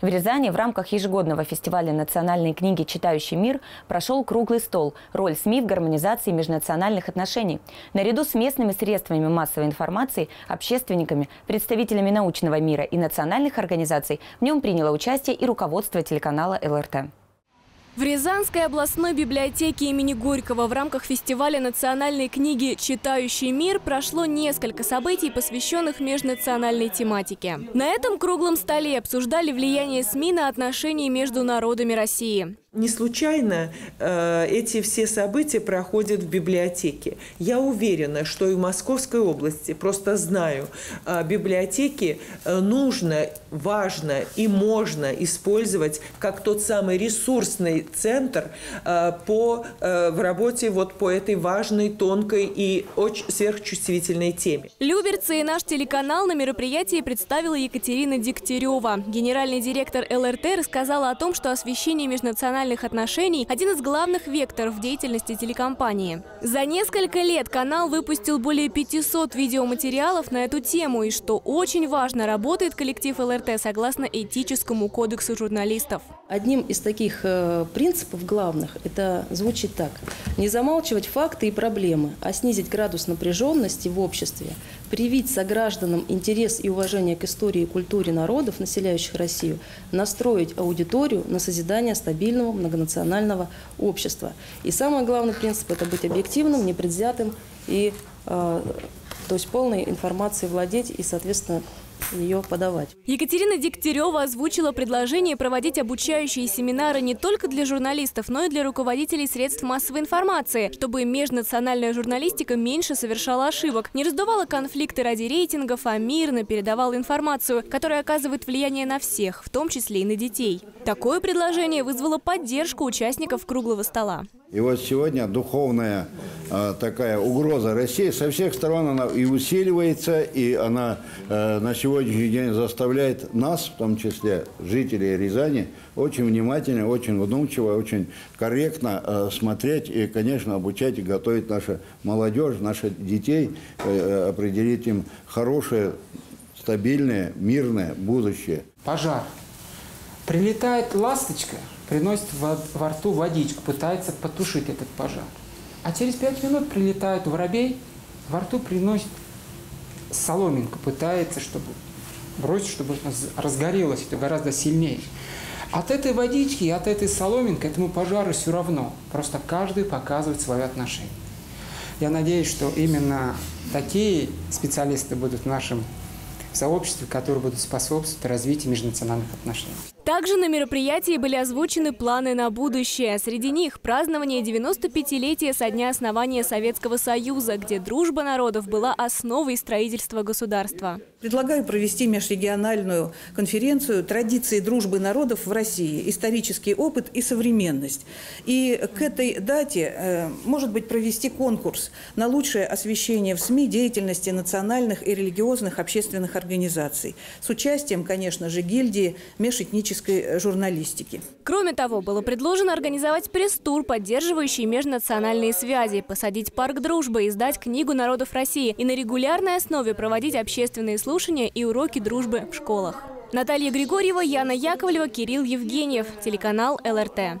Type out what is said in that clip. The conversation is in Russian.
В Рязани в рамках ежегодного фестиваля национальной книги «Читающий мир» прошел круглый стол «Роль СМИ в гармонизации межнациональных отношений». Наряду с местными средствами массовой информации, общественниками, представителями научного мира и национальных организаций в нем приняло участие и руководство телеканала ЛРТ. В Рязанской областной библиотеке имени Горького в рамках фестиваля национальной книги «Читающий мир» прошло несколько событий, посвященных межнациональной тематике. На этом круглом столе обсуждали влияние СМИ на отношения между народами России. Не случайно э, эти все события проходят в библиотеке. Я уверена, что и в Московской области, просто знаю, э, библиотеки э, нужно, важно и можно использовать как тот самый ресурсный центр э, по, э, в работе вот по этой важной, тонкой и очень сверхчувствительной теме. Люберцы и наш телеканал на мероприятии представила Екатерина Дегтярева. Генеральный директор ЛРТ рассказала о том, что освещение межнациональных национальных отношений – один из главных векторов деятельности телекомпании. За несколько лет канал выпустил более 500 видеоматериалов на эту тему, и что очень важно, работает коллектив ЛРТ согласно этическому кодексу журналистов. Одним из таких э, принципов главных это звучит так. Не замалчивать факты и проблемы, а снизить градус напряженности в обществе, привить согражданам интерес и уважение к истории и культуре народов, населяющих Россию, настроить аудиторию на созидание стабильного многонационального общества. И самый главный принцип – это быть объективным, непредвзятым и э, то есть полной информацией владеть и, соответственно, ее подавать. Екатерина Дегтярева озвучила предложение проводить обучающие семинары не только для журналистов, но и для руководителей средств массовой информации, чтобы межнациональная журналистика меньше совершала ошибок, не раздувала конфликты ради рейтингов, а мирно передавала информацию, которая оказывает влияние на всех, в том числе и на детей. Такое предложение вызвало поддержку участников круглого стола. И вот сегодня духовная э, такая угроза России со всех сторон она и усиливается, и она э, на сегодняшний день заставляет нас, в том числе жителей Рязани, очень внимательно, очень вдумчиво, очень корректно э, смотреть и, конечно, обучать и готовить нашу молодежь, наших детей, э, определить им хорошее, стабильное, мирное будущее. Пожар. Прилетает ласточка – приносит во, во рту водичку, пытается потушить этот пожар. А через пять минут прилетает воробей, во рту приносит соломинку, пытается, чтобы бросить, чтобы разгорелось это гораздо сильнее. От этой водички и от этой соломинки этому пожару все равно. Просто каждый показывает свое отношение. Я надеюсь, что именно такие специалисты будут в нашем сообществе, которые будут способствовать развитию межнациональных отношений. Также на мероприятии были озвучены планы на будущее. Среди них празднование 95-летия со дня основания Советского Союза, где дружба народов была основой строительства государства. Предлагаю провести межрегиональную конференцию «Традиции дружбы народов в России. Исторический опыт и современность». И к этой дате, э, может быть, провести конкурс на лучшее освещение в СМИ деятельности национальных и религиозных общественных организаций с участием, конечно же, гильдии межэтнических исторической журналистики. Кроме того, было предложено организовать пресс-тур, поддерживающий межнациональные связи, посадить парк дружбы, издать книгу народов России и на регулярной основе проводить общественные слушания и уроки дружбы в школах. Наталья Григорьева, Яна Яковлева, Кирилл Евгеньев. Телеканал ЛРТ.